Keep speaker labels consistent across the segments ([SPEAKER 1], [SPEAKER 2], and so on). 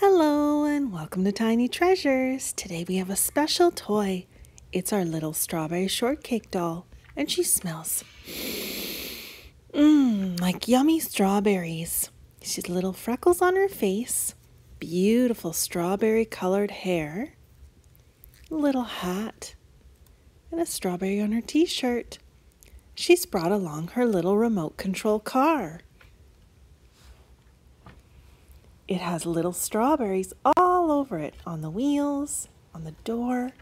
[SPEAKER 1] Hello and welcome to Tiny Treasures. Today we have a special toy. It's our little strawberry shortcake doll, and she smells mmm like yummy strawberries. She's little freckles on her face, beautiful strawberry colored hair, little hat, and a strawberry on her t-shirt. She's brought along her little remote control car. It has little strawberries all over it on the wheels, on the door,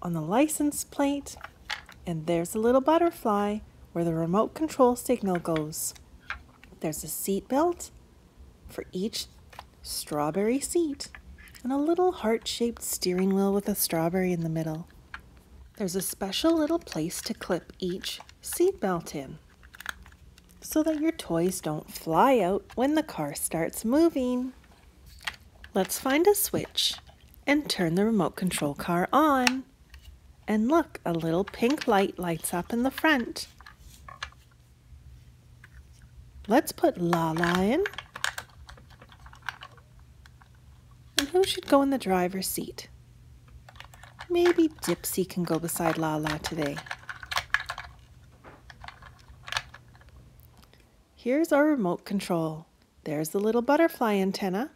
[SPEAKER 1] on the license plate, and there's a little butterfly where the remote control signal goes. There's a seat belt for each strawberry seat and a little heart-shaped steering wheel with a strawberry in the middle. There's a special little place to clip each seat belt in so that your toys don't fly out when the car starts moving. Let's find a switch and turn the remote control car on. And look, a little pink light lights up in the front. Let's put Lala in. And who should go in the driver's seat? Maybe Dipsy can go beside Lala today. Here's our remote control. There's the little butterfly antenna.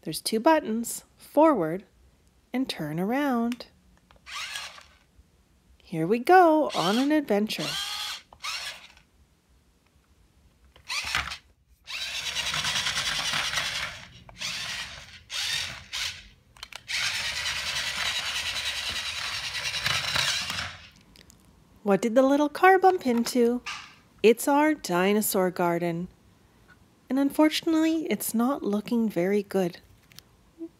[SPEAKER 1] There's two buttons, forward and turn around. Here we go on an adventure. What did the little car bump into? It's our dinosaur garden. And unfortunately, it's not looking very good.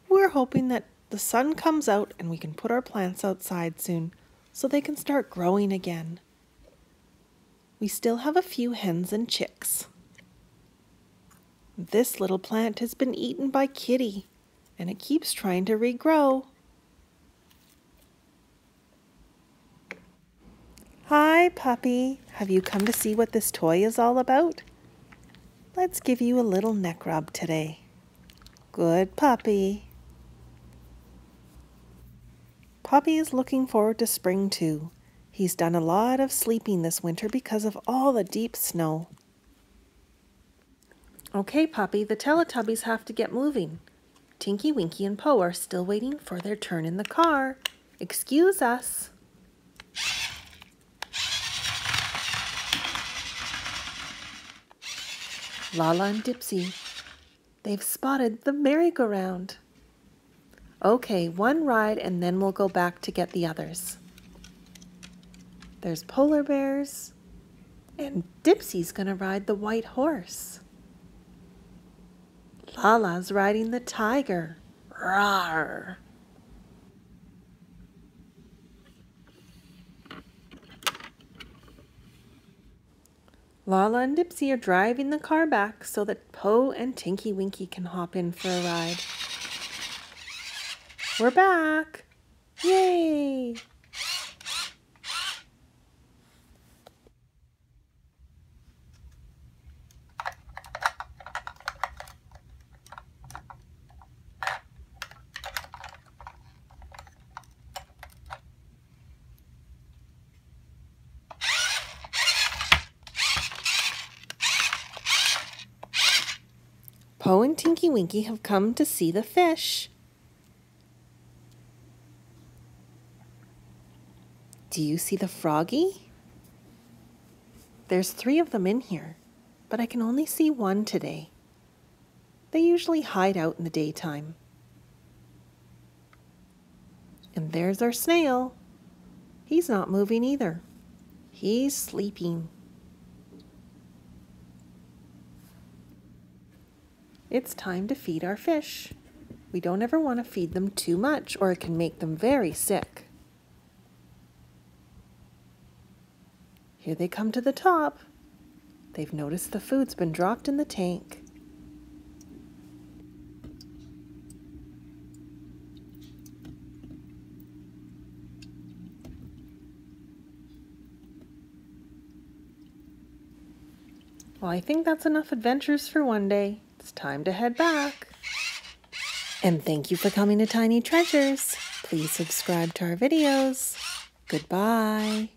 [SPEAKER 1] We're hoping that the sun comes out and we can put our plants outside soon so they can start growing again. We still have a few hens and chicks. This little plant has been eaten by Kitty and it keeps trying to regrow. Hi, puppy. Have you come to see what this toy is all about? Let's give you a little neck rub today. Good puppy. Puppy is looking forward to spring too. He's done a lot of sleeping this winter because of all the deep snow. Okay, Puppy, the Teletubbies have to get moving. Tinky, Winky, and Po are still waiting for their turn in the car. Excuse us. Lala and Dipsy. They've spotted the merry-go-round. Okay, one ride and then we'll go back to get the others. There's polar bears. And Dipsy's gonna ride the white horse. Lala's riding the tiger. Rawr! Lala and Dipsy are driving the car back so that Po and Tinky Winky can hop in for a ride. We're back! Yay! Po and Tinky Winky have come to see the fish. Do you see the froggy? There's three of them in here, but I can only see one today. They usually hide out in the daytime. And there's our snail. He's not moving either. He's sleeping. It's time to feed our fish. We don't ever want to feed them too much or it can make them very sick. Here they come to the top. They've noticed the food's been dropped in the tank. Well, I think that's enough adventures for one day. It's time to head back. And thank you for coming to Tiny Treasures. Please subscribe to our videos. Goodbye.